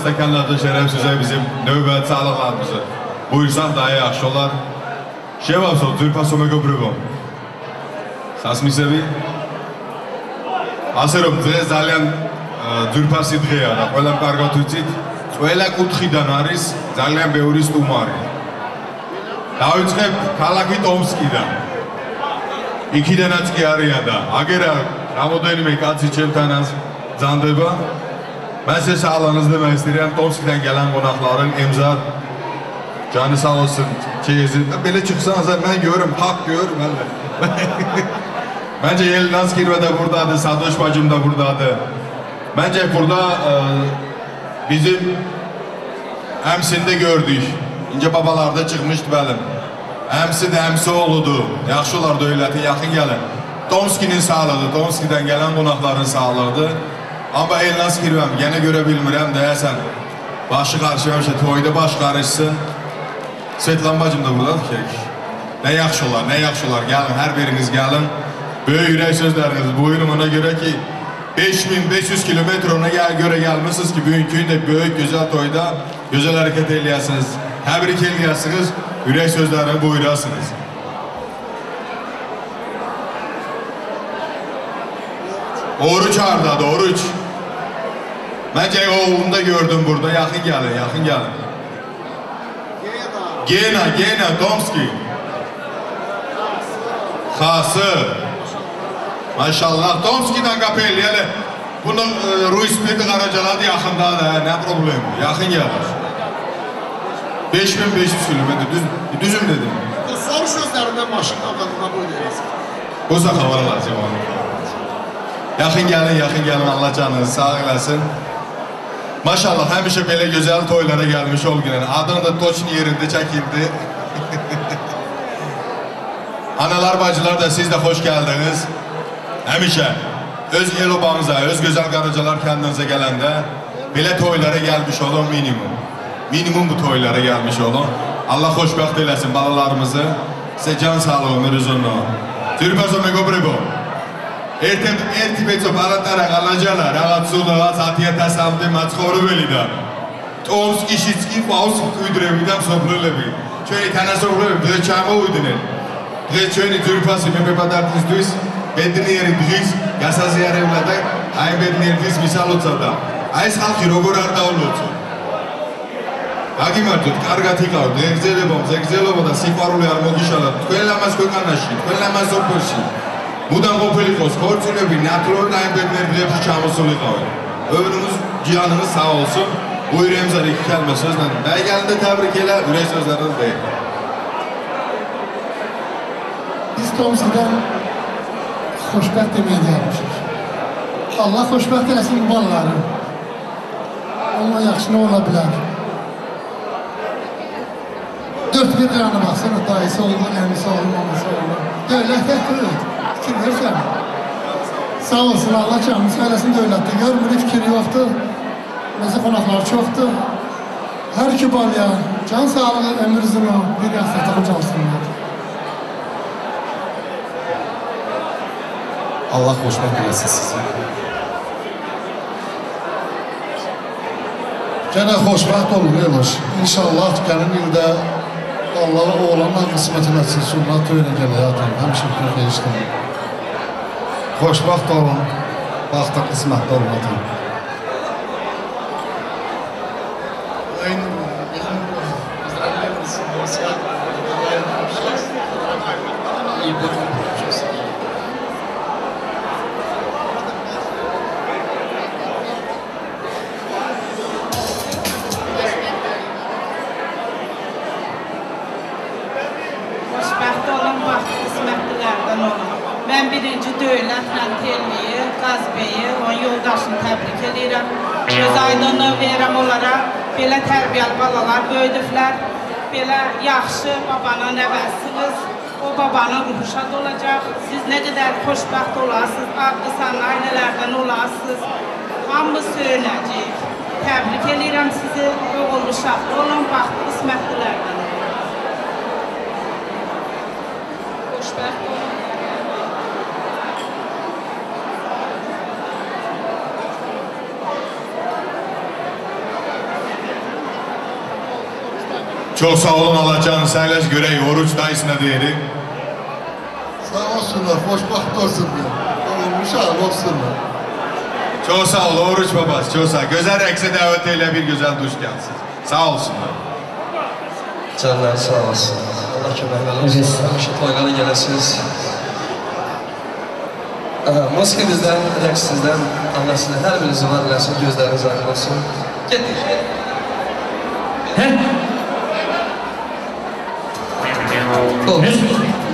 stakanlarda şerefsize bizim növbət sağlıqlarımızı. Buyursan daha yaxşı olar. Şey varsa, Zülpas Omegobrubov. სასმისები ასე რომ დღეს ძალიან ძვირფასი დღეა და ყველა კარგად ვიცით ყველა კუთხიდან არის ძალიან ბევრი სტუმარი დავიწყებ ქალაქი ტომსკიდან იქიდანაც კი არიან და აგერა რამოდენიმე კაცი ჩემთანაც ზანდება Mən sizə sağlığınızı demək istəyirəm. Tomskdən gələn qonaqların imzad canı sağ olsun çeyizi. Belə çıxsanız da mən görürüm, haqq görürüm hələ. Bence Yelnaz Kirve de buradadır, Sadoş bacım da buradadır. Bence burada e, bizim əmsində gördük. İnce babalarda çıxmışdı bəlim. Əmsi də əmsi oğludur. Yaxşı olar dövləti, yaxın gəlin. Tomskinin sağlığı, Tomskidən gələn qonaqların sağlığıdır. Amma Elnaz Kirvəm, yenə görə bilmirəm, deyəsən. Başı qarşı həmişə toyda baş qarışsın. Svetlan bacım da buradadır ki. Nə yaxşı olar, nə yaxşı olar. Gəlin, hər biriniz gəlin. Böyük ürək sözləriniz buyurun ona görə ki 5500 kilometr ona gəl görə gəlmisiniz ki bugünkü gün də böyük gözəl toyda gözəl hərəkət eləyəsiniz. Təbrik eləyəsiniz, ürək sözlərini buyurasınız. Oruç hardadır, oruç? Məncə oğlunu da gördüm burada, yaxın gəlin, yaxın gəlin. Gena, Gena, Tomski. Xası. Maşallah, Tomski'dən qapı eləyəli. Bunu e, Ruispedi Qaracaladı yaxındadır, hə, nə problem? Yaxın gəlir. 5500 kilometr, düz, düzüm dedim. Soru sözlərindən maşın qavlarına buyururuz. Bu zaxavalar cəmanı. Yaxın gəlin, yaxın gəlin, Allah canınızı sağ eləsin. Maşallah, həmişə belə gözəl toylara gəlmiş ol günən. Adın da Toçin yerində çəkildi. Analar, bacılar da siz də xoş gəldiniz. Həmişə öz el obamıza, öz gözəl qaracalar kəndinizə gələndə belə toylara gəlmiş olun minimum. Minimum bu toylara gəlmiş olun. Allah xoşbəxt eləsin balalarımızı. Sizə can sağlığı, ömür uzunluğu. Türkazı megobribo. Ertem ertibetso baratara qalajala, რაღაცულა სათიათასამდე მაცხოვრებელიდან. ტომსკი, შიცკი, ყავს კვიდრებიდან სოფლელები. ჩვენი თანასოფლელები დღეს ჩამოვიდნენ. დღეს ჩვენი ძვირფასი მეფებადართისთვის ბედნიერი დღის გასაზიარებლად და აი ბედნიერი დღის მისალოცავდა. აი ეს ხალხი როგორ არ დაულოცო. აგიმართოთ, კარგად იყავთ, ეგზელებო, ეგზელობო და სიყვარული არ მოგიშალათ. თქვენ ლამაზ ქვეყანაში, თქვენ ლამაზ სოფელში. მუდამ ყოფილიყოს ქორწილები, ნათლობი და აი ბედნიერი დღეებში ჩამოსულიყავენ. Ömrünüz, cihanınız sağ olsun. Buyur emzar iki kelime sözle. Ben geldiğinde tebrik elə, ürək sözləriniz deyil. Biz Tomski'den xoşbəxt deməyə gəlmişik. Allah xoşbəxt eləsin bu balaları. Onunla yaxşı nə ola bilər? Dörd bir qanı baxsana, dayısı oldu, əmisi oldu, maması oldu. Dövlət gətirir, fikir versən. Sağ olsun, Allah canını söyləsin dövlətdə. Görmürük, fikir yoxdur. Mesela qonaqlar çoxdur. Hər iki balya, can sağlığı, ömür uzunu, bir yaxşı olsunlar. Allah xoşbəxt eləsin sizi. Gene xoşbəxt olun Eloş. İnşallah gəlin ildə Allah oğlanla qismət eləsin, sünnət toyuna gələ atam. Həmişə bütün xeyişdən. Xoşbəxt xo'sh vaqt oling baxti qismat böyüdüblər. Belə yaxşı babanın nəvəsiniz. O babanın ruhu şad olacaq. Siz nə qədər xoşbəxt olasınız, adlı sanlı ailələrdən olasınız. Hamı söyləyəcək. Təbrik edirəm sizi. Oğul uşaqlı olun, baxdı qismətlilərdən. Çok sağ olun sağ eylesin. Göreyim oruç dayısına değeri. Sağ olsunlar, xoşbaxt olsunlar. Olmuşam olsunlar. Çok sağ ol oruç babası çok sağ ol. Güzel rekse davet eyle bir güzel duş gelsin. Sağ olsunlar. Canlar sağ olsun. Allah köməklər olsun. Həmişə toylara gələsiniz. Aha, Moskva bizdən, rəqs sizdən. Allah hər birinizi var eləsin, gözləriniz aydın olsun. Getdik. Ol. Var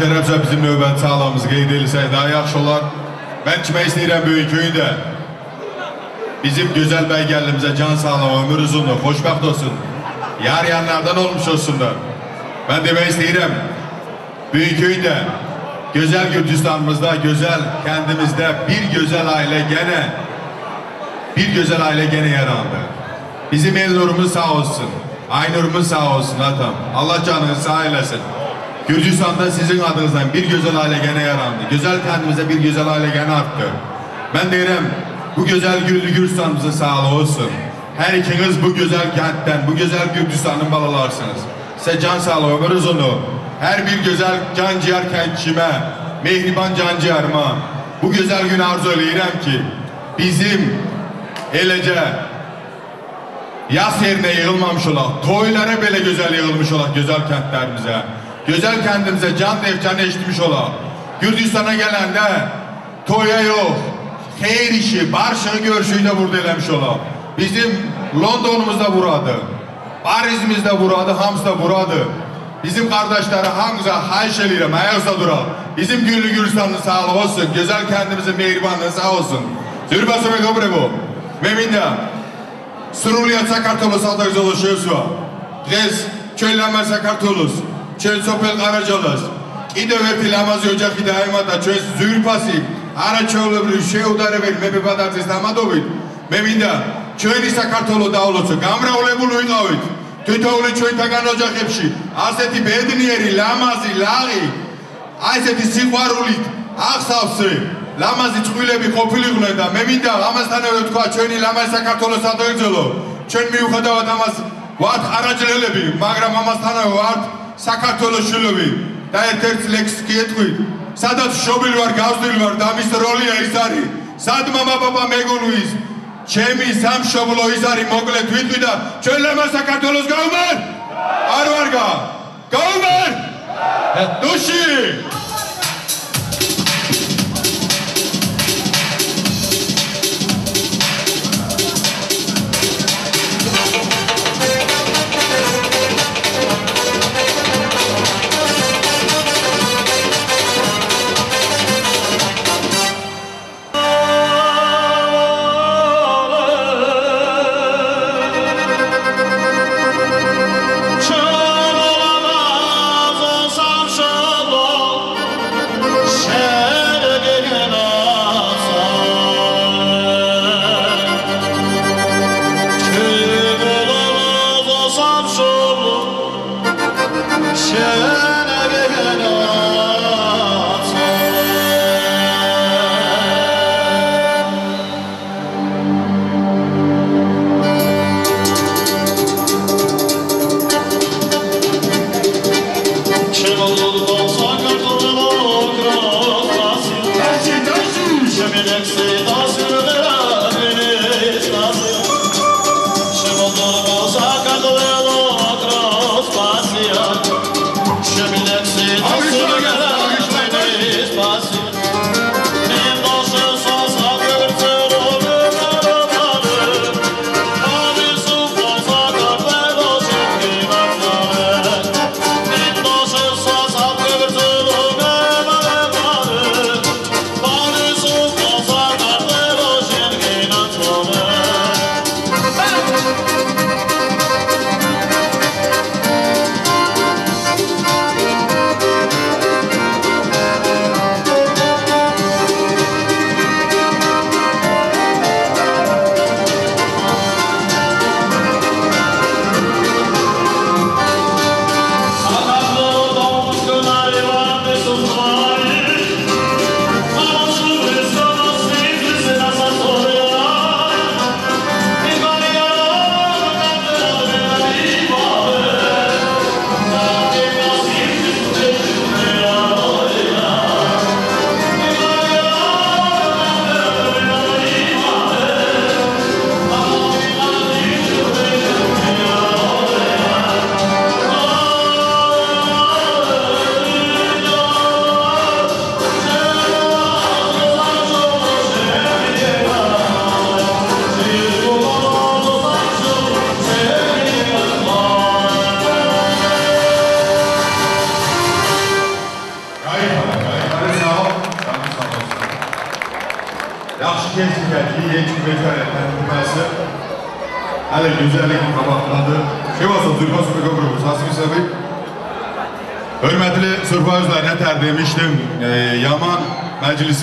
Şərəfsə bizim növbət sağlamımızı qeyd edilsə daha yaxşı olar. Mən kimə istəyirəm böyük köyündə. Bizim gözəl bəy gəlinimizə can sağlam, ömür uzunluq, xoşbəxt olsun. Yar yanlardan olmuş olsunlar. Ben demək istəyirəm. Böyük köyündə, gözəl Gürcistanımızda, gözəl kəndimizdə bir gözəl ailə gene bir gözəl ailə gene yarandı. Bizim Elnur'umuz sağ olsun. Aynur'umuz sağ olsun atam. Allah canını sağ eylesin. Gürcistan'da sizin adınızdan bir güzel aile gene yarandı. Güzel kendimize bir güzel aile gene arttı. Ben derim bu güzel güllü Gürcistan'ımızın sağlığı olsun. Her ikiniz bu güzel kentten, bu güzel Gürcistan'ın balalarsınız. Size can sağlığı, ömür uzunluğu. Her bir güzel can ciğer kentçime, mehriban can ciğerime bu güzel gün arzu edirəm ki bizim eləcə Yaz yerine yığılmamış olaq, toylara belə gözəl yığılmış olaq gözəl kəndlərimizə. Gözəl kəndimizə can efcanı eşitmiş olaq. Gürcistan'a gələndə toya yox, xeyir işi, barışığı görüşüyü də burada eləmiş olaq. Bizim Londonumuz da buradır. Parizimiz də buradır, hamısı da buradır. Bizim kardeşleri hamıza hayş eləyirəm, ayaqsa duraq. Bizim güllü Gürcistan'ın sağlığı olsun, gözəl kəndimizin mehribanlığı sağ olsun. Zürbə söme dobre bu. Meminda. Srulia Sakartvelos adayız oluşuyorsa. Dres, çölleme Sakartvelos. Çöl sopel Karacalas. ჩვენ სოფელ ყარაჯალას. კიდევ ერთი ლამაზი ოჯახი დაემატა ჩვენს ზვირფასი არაჩვეულებრივ შეუდარებელ მეფე-ბატარძის დამადობით. მე მინდა ჩვენი საქართველო დაავლოცო, გამრავლებული ვიყავით თითოეული ჩვენთაგან ოჯახებში. ასეთი ბედნიერი, ლამაზი, ლაღი, ასეთი სიყვარულით ახსავს ლამაზი წყვილები ყოფილიყვნენ და მე მინდა ამასთანავე ვთქვა ჩვენი ლამაზი საქართველოს სადოიძელო ჩვენ მიუხედავად ამას ვართ არაჯლელები მაგრამ ამასთანავე ვართ საქართველოს შვილები და ერთ-ერთ ლექსს გიეთქვით სადაც შობილი ვარ გავსდილი ვარ და მის როლია ის არის. სად მამა პაპა მეგონვის ჩემი სამშობლო ის არის მოკლედ ვიტყვი და ჩვენ ლამაზ საქართველოს გავუმარ არ ვარგა გავუმარ დუში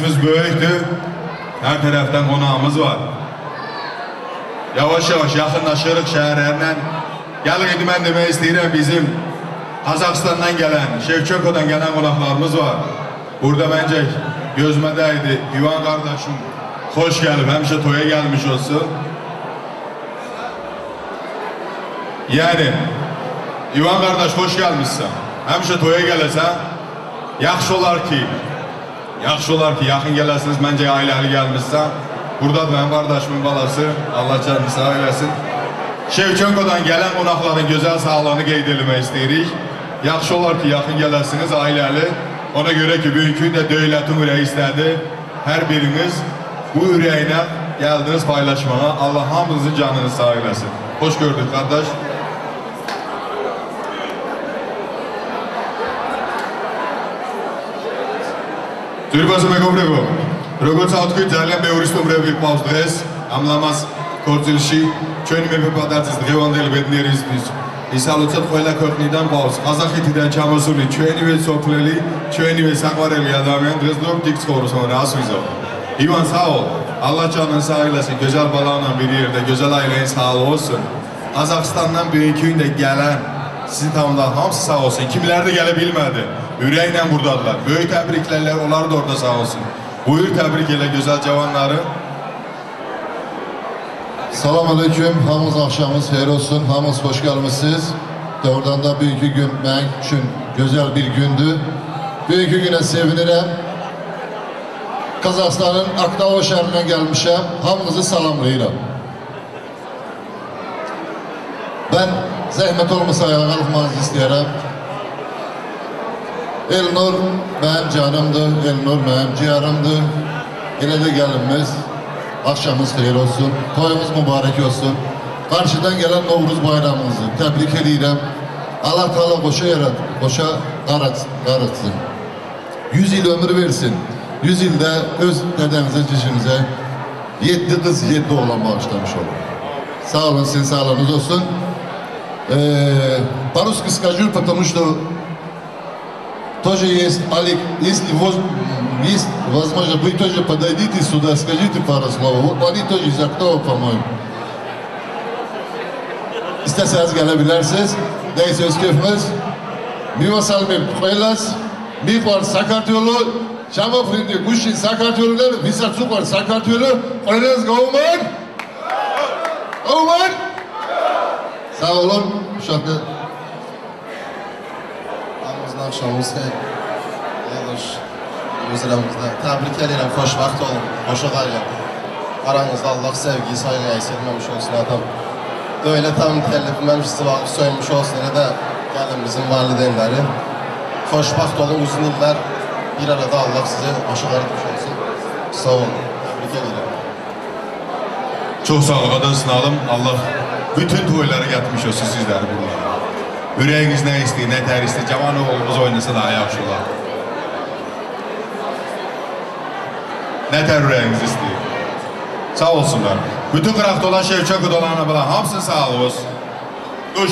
meclisimiz büyüktü. Her taraftan konağımız var. Yavaş yavaş yakınlaşırıq şəhərlərlə. Gəlin indi mən demək istəyirəm bizim Qazaxıstandan gələn, Şevçenko'dan gələn qonaqlarımız var. Burada məncə gözümə dəydi. İvan qardaşım xoş gəlib, həmişə toya gəlmiş olsun. Yəni İvan qardaş xoş gəlmişsən. Həmişə toya gələsən. Yaxşı olar ki, yaxşı olar ki, yaxın gələsiniz. Məncə ailəli gəlmişsən. Buradadır mənim qardaşımın balası. Allah canını sağ eləsin. Şevçenko'dan gələn qonaqların gözəl sağlığını qeyd etmək istəyirik. Yaxşı olar ki, yaxın gələsiniz ailəli. Ona görə ki, bugünkü də dövlətin ürəyi istədi. Hər biriniz bu ürəklə gəldiniz paylaşmağa. Allah hamınızın canını sağ eləsin. Xoş gördük qardaş. ძვირფასო მეგობრებო, როგორც ავთქვი, ძალიან ბევრი სტუმრები ყავს დღეს ამ ლამაზ ქორწილში. ჩვენი მეფე პატარძის დღევანდელი ბედნიერისთვის ისალოცოთ ყველა ქვეყნიდან ყავს ყაზახეთიდან ჩამოსული ჩვენივე სოფლელი, ჩვენივე საყვარელი ადამიანი დღეს დღემდე იქ ცხოვრობს, მაგრამ ასვიზო. ივან საო, ალაჩაnan sahilesi güzel balağına bir yerde güzel aileyi sağ olsun. Kazakistan'dan bir iki gün de gelen sizin tamamlar hamısı sağ olsun. Kimler de gelebilmedi. Yüreğiyle buradadılar. Böyük təbriklərlər, onlar da orada sağ olsun. Buyur təbrik elə gözəl cavanları. Salam aleyküm, hamınız akşamınız hayır olsun, hamınız hoş gelmişsiniz. Doğrudan da bugünkü gün benim için güzel bir gündü. Bugünkü güne sevinirim. Kazakistan'ın Aktava şehrinden gelmişim, hamınızı salamlayıram. Ben zahmet olmasa ayağa kalkmanızı isterim. Elnur benim canımdır, Elnur benim ciğerimdir. Yine de gelinimiz, akşamımız hayır olsun, toyumuz mübarek olsun. Karşıdan gelen Novruz bayramımızı tebrik ediyorum. Allah Teala koşa yarat, koşa karatsın. Yüz yıl ömür versin. Yüz yılda öz dedenize, cicinize yedi kız, yedi oğlan bağışlamış olun. Sağ olun, sizin sağlığınız olsun. Э, по-русски скажу, потому что тоже есть, Олег, если воз- есть возможность, вы тоже подойдите сюда, скажите пару слов. Вот они тоже из Актова, по-моему. İsterseniz gelebilirsiniz. Neyse Özköfmez. Miva Salmi Koylas. Mik var Sakat yolu. Şama Frindi Kuşin Sakat yolu der. Visa Tsuk var Sakat yolu. Koylas Gauman. Gauman. Sağ olun. Şu axşamımız xeyir. Yoldaş, özlərimizdə. Təbrik edirəm, xoşbəxt olun, xoşuq ailə. Aranızda Allah sevgiyi, saygı əsirməmiş olsun adam. Dövlətəm təlifməmiş, sıvaqı söyləmiş olsun, elə də gəlin bizim valideynləri. Xoşbəxt olun, uzun illər bir arada Allah sizi aşıq etmiş olsun. Sağ olun, təbrik edirəm. Çox sağ olun, qadan sınalım. Allah bütün toyları yatmış olsun sizləri buralara. Ürəyiniz nə istəyir, nə tər istəyir, cavan oğlumuz oynasa daha yaxşı olar. Nə tər ürəyiniz istəyir. Sağ olsunlar. Bütün qıraqda olan Şevçenko dolanına bulan hamısını sağ olun. Duş.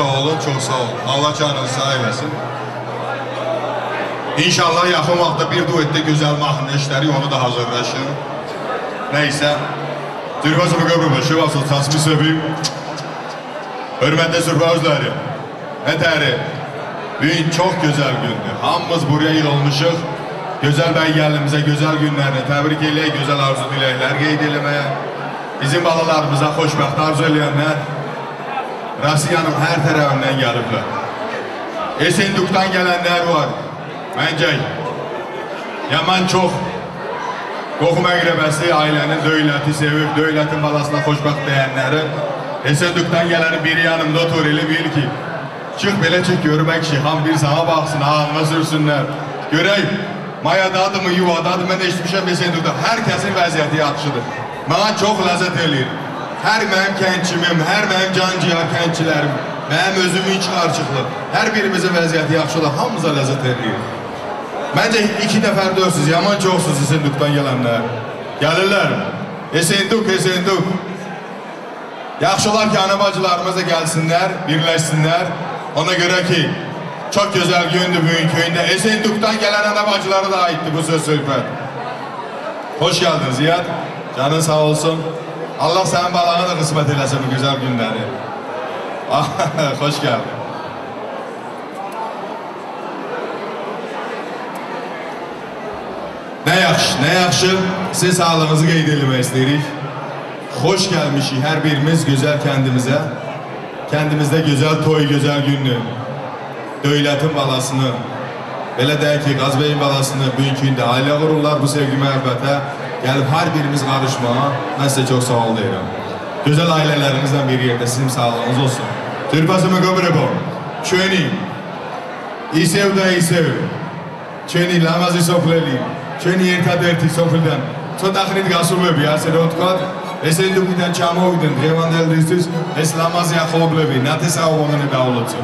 Sağ olun, çok sağ olun. Allah canınızı sağ eylesin. İnşallah yaxın vaxtda bir duetdə gözəl mahnı işləri onu da hazırlaşın. Neyse. Zürfası bu qöbrümü, şivasıl tasmi seveyim. Hörmətli Zürfə özləri. Ətəri. Bugün çox gözəl gündür. Hamımız buraya yığılmışıq. Gözəl bəy gəlinimizə gözəl günlərini təbrik eləyək, gözəl arzu diləklər qeyd eləməyə. Bizim balalarımıza xoşbəxt arzu eləyənlər Rusiyanın hər tərəfindən gəliblər. Esendukdan gələnlər var. Məncək. Yaman çox Qoxu məqrəbəsi ailənin döyləti sevib, döylətin balasına xoşbəxt deyənləri Esendukdan gələni biri yanımda otur, elə bil ki, çıx belə çıx görmək ki, ham bir sana baxsın, ağına sürsünlər. Görək, mayadadır mı, yuvadadır mən eşitmişəm Esendukda. Hər kəsin vəziyyəti yaxşıdır. Mənə çox ləzzət eləyir. Hər mənim kəndçimim, hər mənim canciyar kəndçilərim, mənim özümün çıxarçıqlı, hər birimizin vəziyyəti yaxşıdır, hamımıza ləzzət eləyir. Məncə iki nəfər dörsüz, yaman çoxsuz Esendukdan gələnlər. Gəlirlər. Esenduk, Esenduk. Yaxşı olar ki, ana bacılarımız da gəlsinlər, birləşsinlər. Ona görə ki, çox gözəl gündür bugün köyündə. Esendukdan gələn ana bacılara da aiddir bu söz söhbət. Hoş geldin Ziyad. Canın sağ olsun. Allah sənin balağına da qismət eləsin bu gözəl günləri. Hoş geldin. Nə yaxşı, nə yaxşı. Sizin sağlığınızı qeyd eləmək istəyirik. Xoş gəlmişik hər birimiz gözəl kəndimizə. Kəndimizdə gözəl toy, gözəl gündür. Döylətin balasını, belə deyək ki, Qazbeyin balasını bugünkü gündə ailə qururlar bu sevgi məhəbbətə. gelip her birimiz karışmaya ben size çok sağ ol derim. Güzel ailelerinizden bir yerde sizin sağlığınız olsun. Türpasımı kabul bu. Çöni. İsev da İsev. Çöni lamazı sopleli. Çöni yertad erti sopilden. ცოტა ხნით გასულები, ასე რომ ვთქვათ, ესე ინდუკიდან ჩამოვიდნენ დღევანდელისთვის, ეს ლამაზი ახლობლები, ნათესაობამენ დაულოცო.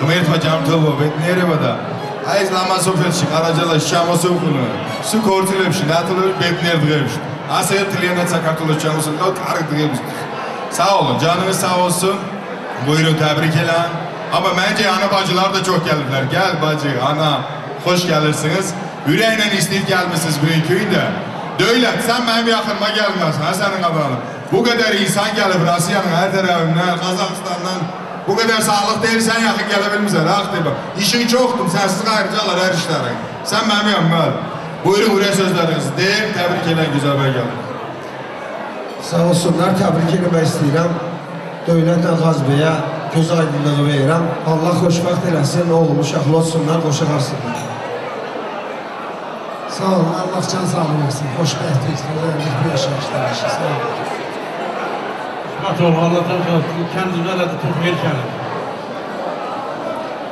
ღმერთმა ჯანმრთელობა ბედნიერება და აი ეს ლამაზოფელში, ყარაჯალაში ჩამოსულყვნენ. სულ ქორწილებში, ნათლებში, ბედნიერ დღეებში. ასე მთლიანად საქართველოს ჩამოსულიყავთ კარგ დღეებში. Sağ olun, canınız sağ olsun. Buyurun tebrik elen. Ama bence ana bacılar da çok gelirler. Gel bacı, ana, hoş gelirsiniz. Yüreğine isteyip gelmişsiniz bugün köyünde. Döylet, sen benim yakınıma gelmezsin, ha senin adamın. Bu kadar insan gelip Rusya'nın her tarafından, Kazakistan'dan, Bu qədər sağlıq deyil, sən yaxın gələ bilmirsən, haq deyil. İşin çoxdur, sənsiz qayırcalar hər işlərin. Sən mənim yanımdan. Buyurun, ürək sözlərinizi deyim, təbrik edən gözəl bəy gəlir. Sağ olsunlar, təbrik etmək istəyirəm. Dövlətlə Qazbəyə göz aydınlığı verirəm. Allah xoşbəxt eləsin, oğlum, uşaqlı olsunlar, qoşaq alsınlar. Sağ olun, Allah can sağ olun, xoşbəxtlik, xoşbəxtlik, bu yaşayışlar, sağ olun. Erkənir.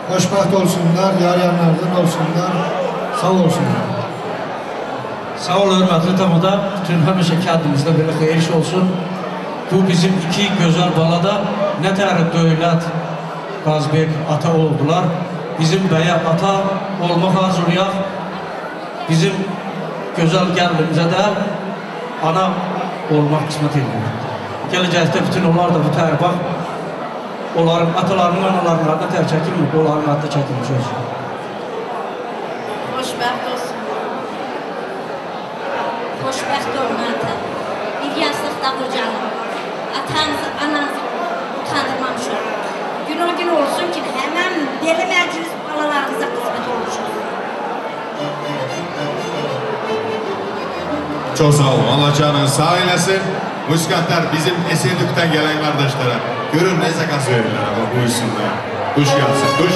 Xoşbəxt olsunlar, yar yanlardan olsunlar. Sağ olsunlar. Sağ ol hörmətli tamada, bütün həmişə kəndimizdə belə xeyir iş olsun. Bu bizim iki gözəl balada nə tərif dövlət Qazbek ata oldular. Bizim bəyə ata olmaq arzulayaq. Bizim gözəl gəlinimizə də ana olmaq qismət edilir. Gələcəkdə bütün onlar da bu tərif bax, onların atalarının analarının adına tər çəkilmir, onların adına çəkilmiş olsun. Xoşbəxt olsun. Xoşbəxt olmadı. Bir yastıqda qocanım. Atanızı, ananızı. Gün o gün olsun ki, həmən belə məclis balalarımıza qismət olmuşuz. Çok sağ olun. Allah canınızı sağ eylesin. Musikantlar bizim Esendük'ten gelen kardeşlere. Görün ne zakan söylerler ama buyursunlar. Duş gelsin, duş.